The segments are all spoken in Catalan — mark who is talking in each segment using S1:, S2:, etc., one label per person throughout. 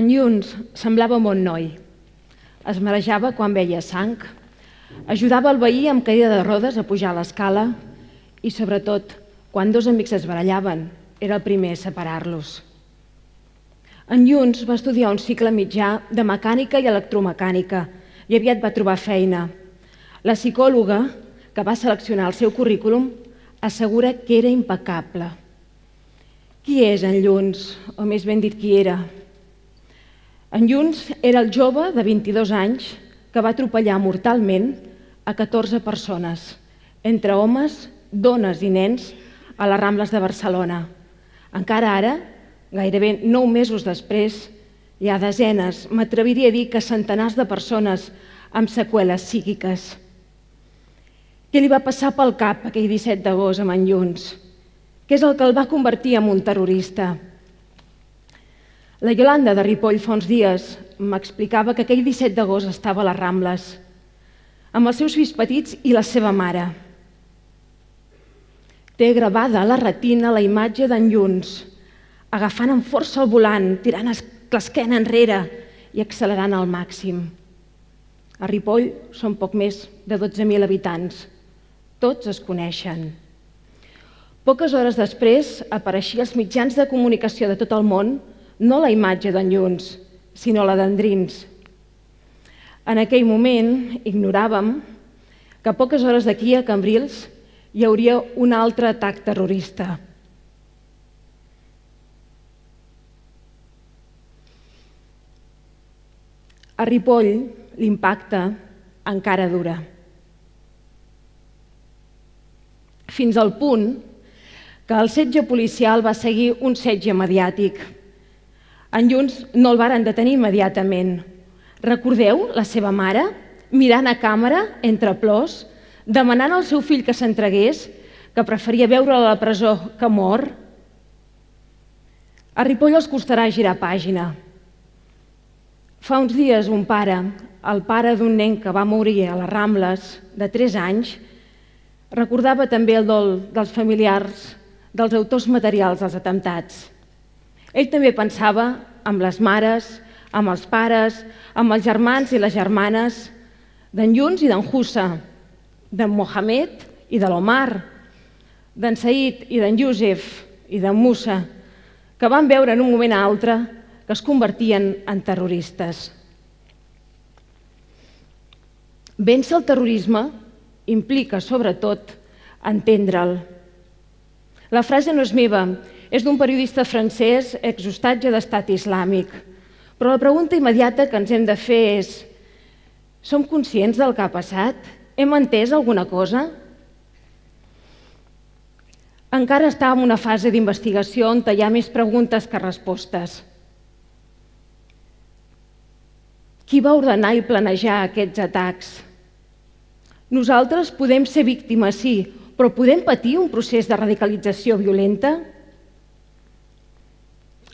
S1: En Lluns semblava un bon noi. Es marejava quan veia sang, ajudava el veí amb caïda de rodes a pujar l'escala i, sobretot, quan dos amics es barallaven, era el primer a separar-los. En Lluns va estudiar un cicle mitjà de mecànica i electromecànica i aviat va trobar feina. La psicòloga, que va seleccionar el seu currículum, assegura que era impecable. Qui és en Lluns? O més ben dit, qui era? En Lluns era el jove de 22 anys que va atropellar mortalment a 14 persones, entre homes, dones i nens, a les Rambles de Barcelona. Encara ara, gairebé nou mesos després, hi ha desenes, m'atreviria a dir que centenars de persones amb seqüeles psíquiques. Què li va passar pel cap aquell 17 d'agost amb en Lluns? Què és el que el va convertir en un terrorista? La Yolanda de Ripoll fa uns dies m'explicava que aquell 17 d'agost estava a les Rambles amb els seus fills petits i la seva mare. Té gravada a la retina la imatge d'en Lluns, agafant amb força el volant, tirant l'esquena enrere i accelerant al màxim. A Ripoll són poc més de 12.000 habitants. Tots es coneixen. Poques hores després apareixia als mitjans de comunicació de tot el món no la imatge d'en Lluns, sinó la d'Andrins. En aquell moment ignoràvem que poques hores d'aquí a Cambrils hi hauria un altre atac terrorista. A Ripoll l'impacte encara dura. Fins al punt que el setge policial va seguir un setge mediàtic en Lluns no el varen detenir immediatament. Recordeu la seva mare mirant a càmera entre plors, demanant al seu fill que s'entregués, que preferia veure a la presó que mor? A Ripoll els costarà girar pàgina. Fa uns dies un pare, el pare d'un nen que va morir a les Rambles, de 3 anys, recordava també el dol dels familiars dels autors materials dels atemptats. Ell també pensava amb les mares, amb els pares, amb els germans i les germanes d'en Lluns i d'en Hussa, d'en Mohamed i de l'Omar, d'en Said i d'en Yusef i d'en Musa, que van veure en un moment a altre que es convertien en terroristes. Vèncer el terrorisme implica, sobretot, entendre'l. La frase no és meva, és d'un periodista francès exhostatge d'estat islàmic. Però la pregunta immediata que ens hem de fer és som conscients del que ha passat? Hem entès alguna cosa? Encara està en una fase d'investigació on hi ha més preguntes que respostes. Qui va ordenar i planejar aquests atacs? Nosaltres podem ser víctimes, sí, però podem patir un procés de radicalització violenta?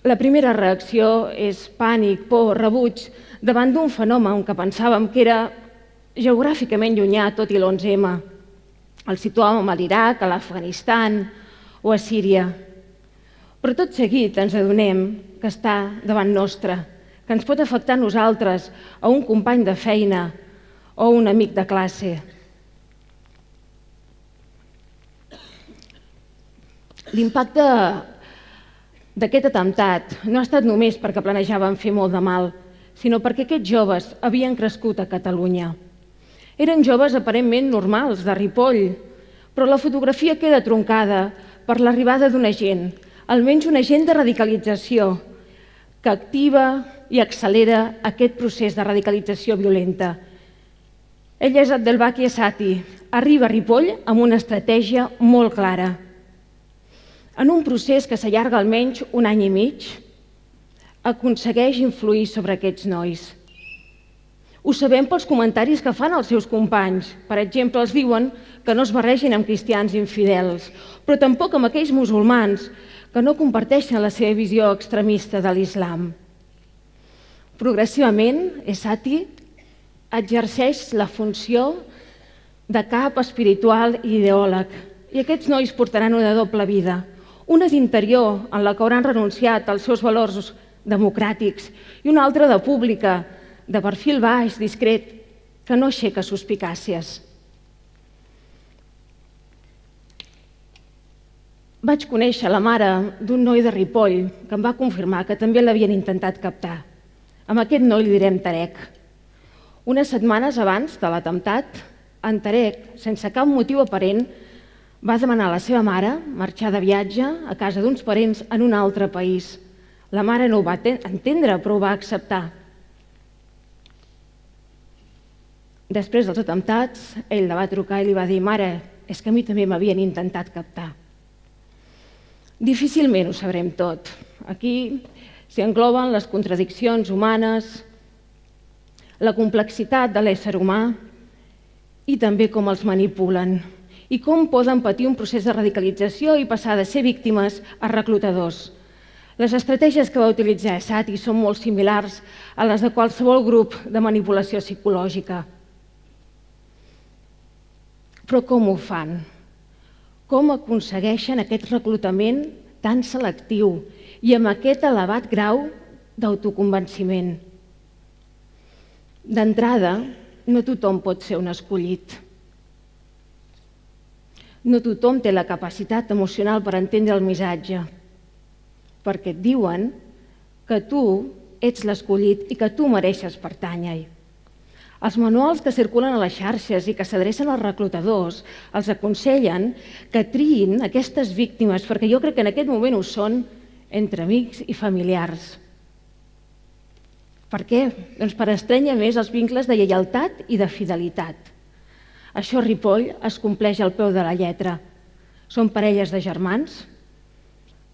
S1: La primera reacció és pànic, por, rebuig davant d'un fenomen que pensàvem que era geogràficament llunyà tot i l'11M. El situàvem a l'Iraq, a l'Afganistan o a Síria. Però tot seguit ens adonem que està davant nostre, que ens pot afectar a nosaltres, a un company de feina o un amic de classe. L'impacte d'aquest atemptat no ha estat només perquè planejaven fer molt de mal, sinó perquè aquests joves havien crescut a Catalunya. Eren joves aparentment normals, de Ripoll, però la fotografia queda troncada per l'arribada d'un agent, almenys un agent de radicalització, que activa i accelera aquest procés de radicalització violenta. Ell és Abdelbaki Esati, arriba a Ripoll amb una estratègia molt clara – en un procés que s'allarga almenys un any i mig, aconsegueix influir sobre aquests nois. Ho sabem pels comentaris que fan els seus companys. Per exemple, els diuen que no es barregin amb cristians infidels, però tampoc amb aquells musulmans que no comparteixen la seva visió extremista de l'islam. Progressivament, Esati exerceix la funció de cap espiritual i ideòleg, i aquests nois portaran una doble vida – una d'interior, en la que hauran renunciat als seus valors democràtics, i una altra de pública, de perfil baix, discret, que no aixeca suspicàcies. Vaig conèixer la mare d'un noi de Ripoll que em va confirmar que també l'havien intentat captar. Amb aquest noi li direm Tarek. Unes setmanes abans de l'atemptat, en Tarek, sense cap motiu aparent, va demanar a la seva mare marxar de viatge a casa d'uns parents en un altre país. La mare no ho va entendre, però ho va acceptar. Després dels atemptats, ell la va trucar i li va dir «Mare, és que a mi també m'havien intentat captar». Difícilment ho sabrem tot. Aquí s'hi engloben les contradiccions humanes, la complexitat de l'ésser humà i també com els manipulen i com poden patir un procés de radicalització i passar de ser víctimes a reclutadors. Les estratègies que va utilitzar Sati són molt similars a les de qualsevol grup de manipulació psicològica. Però com ho fan? com aconsegueixen aquest reclutament tan selectiu i amb aquest elevat grau d'autoconvenciment. D'entrada, no tothom pot ser un escollit. No tothom té la capacitat emocional per entendre el missatge, perquè et diuen que tu ets l'escollit i que tu mereixes pertànyer-hi. Els manuals que circulen a les xarxes i que s'adrecen als reclutadors els aconsellen que triïn aquestes víctimes, perquè jo crec que en aquest moment ho són, entre amics i familiars. Per què? Doncs per estrènyer més els vincles de lleialtat i de fidelitat. Això Ripoll es compleix al peu de la lletra. Són parelles de germans,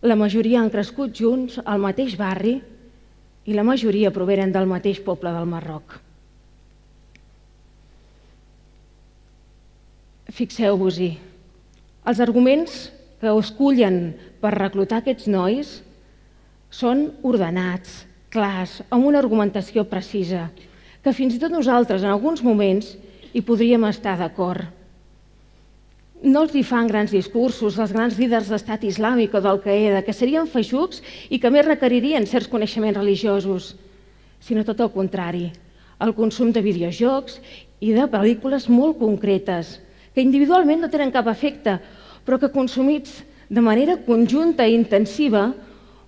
S1: la majoria han crescut junts al mateix barri i la majoria provenen del mateix poble del Marroc. Fixeu-vos-hi, els arguments que escullen per reclutar aquests nois són ordenats, clars, amb una argumentació precisa, que fins i tot nosaltres en alguns moments hi podríem estar d'acord. No els hi fan grans discursos dels grans líders d'estat islàmic o del Qaeda, que serien feixucs i que més requeririen certs coneixements religiosos, sinó tot el contrari, el consum de videojocs i de pel·lícules molt concretes, que individualment no tenen cap efecte, però que consumits de manera conjunta i intensiva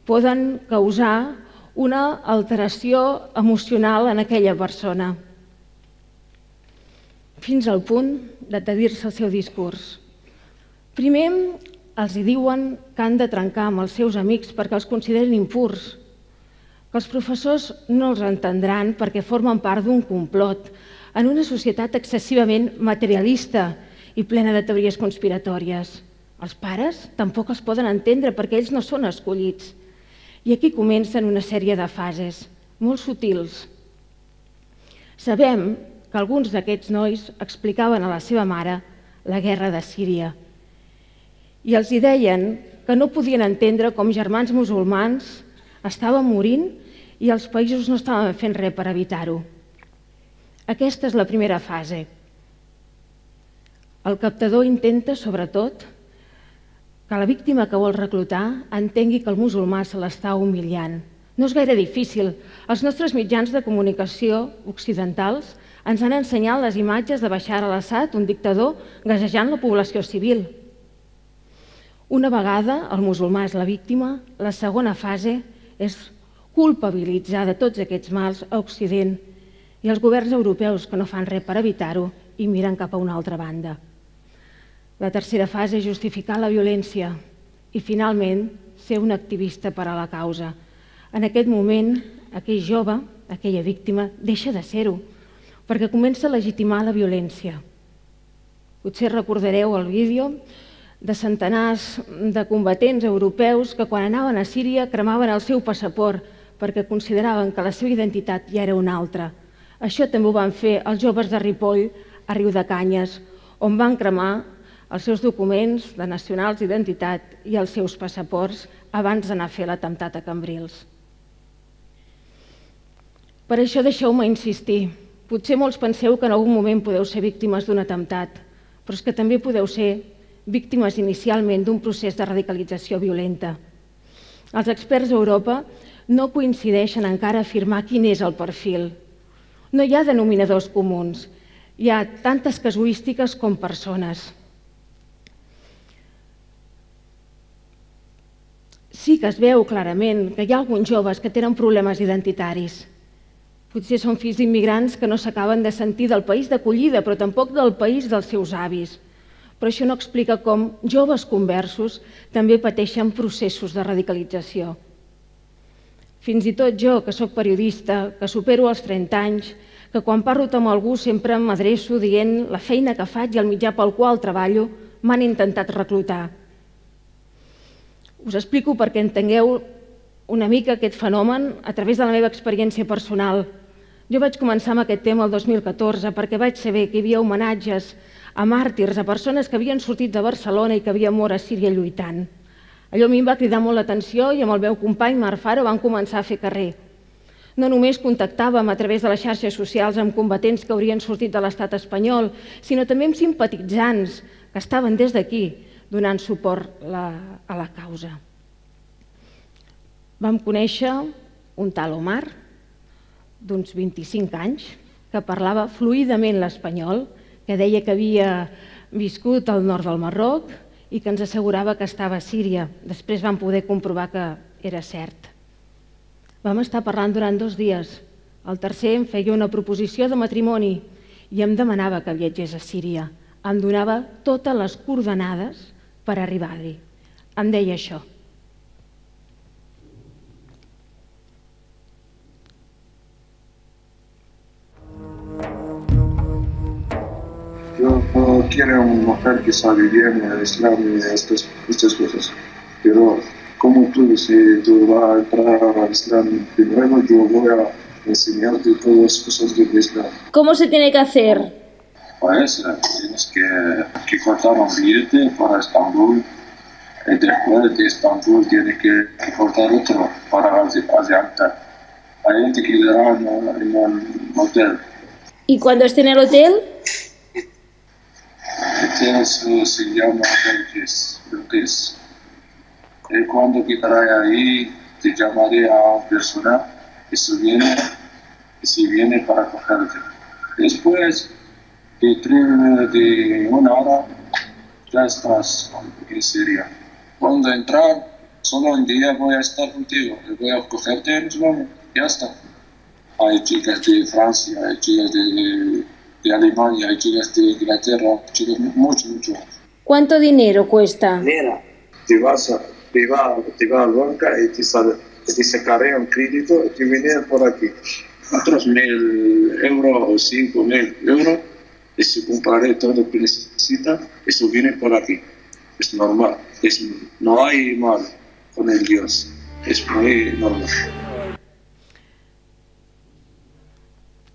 S1: poden causar una alteració emocional en aquella persona, fins al punt de tedir-se el seu discurs. Primer, els hi diuen que han de trencar amb els seus amics perquè els consideren impurs, que els professors no els entendran perquè formen part d'un complot en una societat excessivament materialista i plena de teories conspiratòries. Els pares tampoc els poden entendre perquè ells no són escollits. I aquí comencen una sèrie de fases, molt sutils. Sabem que alguns d'aquests nois explicaven a la seva mare la guerra de Síria i els hi deien que no podien entendre com germans musulmans estaven morint i els països no estaven fent res per evitar-ho. Aquesta és la primera fase, el captador intenta, sobretot, que la víctima que vol reclutar entengui que el musulmà se l'està humiliant. No és gaire difícil. Els nostres mitjans de comunicació occidentals ens han ensenyat les imatges de Bashar al-Assad, un dictador, gasejant la població civil. Una vegada el musulmà és la víctima, la segona fase és culpabilitzar de tots aquests mals a Occident i els governs europeus que no fan res per evitar-ho i miren cap a una altra banda. La tercera fase és justificar la violència i, finalment, ser un activista per a la causa. En aquest moment, aquell jove, aquella víctima, deixa de ser-ho, perquè comença a legitimar la violència. Potser recordareu el vídeo de centenars de combatents europeus que quan anaven a Síria cremaven el seu passaport perquè consideraven que la seva identitat ja era una altra. Això també ho van fer els joves de Ripoll a Riu de Canyes, on van cremar els seus documents de nacionals d'identitat i els seus passaports abans d'anar a fer l'atemptat a Cambrils. Per això deixeu-me insistir. Potser molts penseu que en algun moment podeu ser víctimes d'un atemptat, però és que també podeu ser víctimes inicialment d'un procés de radicalització violenta. Els experts d'Europa no coincideixen encara a afirmar quin és el perfil. No hi ha denominadors comuns, hi ha tantes casuístiques com persones. Sí que es veu clarament que hi ha alguns joves que tenen problemes identitaris. Potser són fills d'immigrants que no s'acaben de sentir del país d'acollida, però tampoc del país dels seus avis. Però això no explica com joves conversos també pateixen processos de radicalització. Fins i tot jo, que sóc periodista, que supero els 30 anys, que quan parlo amb algú sempre m'adreço dient la feina que faig i el mitjà pel qual treballo, m'han intentat reclutar. Us explico perquè entengueu una mica aquest fenomen a través de la meva experiència personal. Jo vaig començar amb aquest tema el 2014 perquè vaig saber que hi havia homenatges a màrtirs, a persones que havien sortit de Barcelona i que havien mort a Síria lluitant. Allò a mi em va cridar molt l'atenció i amb el meu company Marc Faro vam començar a fer carrer. No només contactàvem a través de les xarxes socials amb combatents que haurien sortit de l'estat espanyol, sinó també amb simpatitzants que estaven des d'aquí donant suport la, a la causa. Vam conèixer un tal Omar, d'uns 25 anys, que parlava fluidament l'espanyol, que deia que havia viscut al nord del Marroc, i que ens assegurava que estava a Síria. Després vam poder comprovar que era cert. Vam estar parlant durant dos dies. El tercer em feia una proposició de matrimoni i em demanava que viatgés a Síria. Em donava totes les coordenades per arribar-hi. Em deia això.
S2: Quiere una mujer que sabe bien el Islam y estas, estas cosas. Pero como tú, si tú vas a entrar al Islam primero, yo voy a enseñarte todas las cosas del Islam.
S3: ¿Cómo se tiene que hacer?
S2: Pues tienes que, que cortar un billete para Estambul. Y después de Estambul tienes que cortar otro para Gaziantep. Ahí te quedará en, en un hotel.
S3: ¿Y cuando esté en el hotel?
S2: Eso se llama Belkis. Belkis. Y cuando quitaré ahí, te llamaré a una persona que se viene, que se viene para cogerte. Después de, tres, de una hora, ya estás en Siria. Cuando entrar, solo un día voy a estar contigo y voy a cogerte. Ya está. Hay chicas de Francia, hay chicas de de Alemania, hay chicas de Inglaterra, chicas mucho, mucho.
S3: ¿Cuánto dinero cuesta?
S2: Nera, te vas a, te va, te va a la banca y te, sale, te sacaré un crédito y te viene por aquí. Otros mil euros o cinco mil euros y se compraré todo lo que necesita, eso viene por aquí. Es normal, es, no hay mal con el Dios, es muy normal.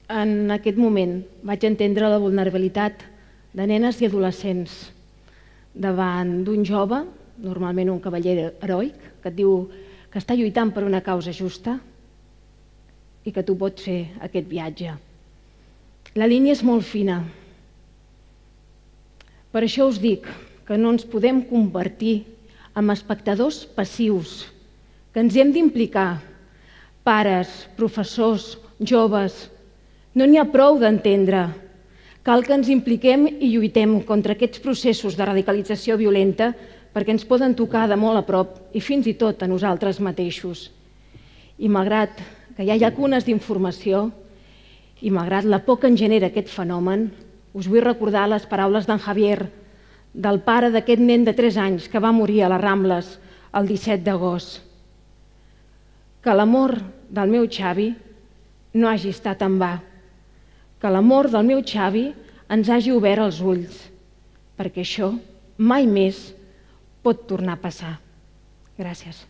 S1: En aquest moment vaig entendre la vulnerabilitat de nenes i adolescents davant d'un jove, normalment un cavaller heroic, que et diu que està lluitant per una causa justa i que tu pots fer aquest viatge. La línia és molt fina. Per això us dic que no ens podem convertir en espectadors passius, que ens hem d'implicar, pares, professors, joves, no n'hi ha prou d'entendre. Cal que ens impliquem i lluitem contra aquests processos de radicalització violenta perquè ens poden tocar de molt a prop i fins i tot a nosaltres mateixos. I malgrat que hi ha llacunes d'informació i malgrat la por que en genera aquest fenomen, us vull recordar les paraules d'en Javier, del pare d'aquest nen de 3 anys que va morir a les Rambles el 17 d'agost. Que l'amor del meu Xavi no hagi estat en va que l'amor del meu Xavi ens hagi obert els ulls, perquè això mai més pot tornar a passar. Gràcies.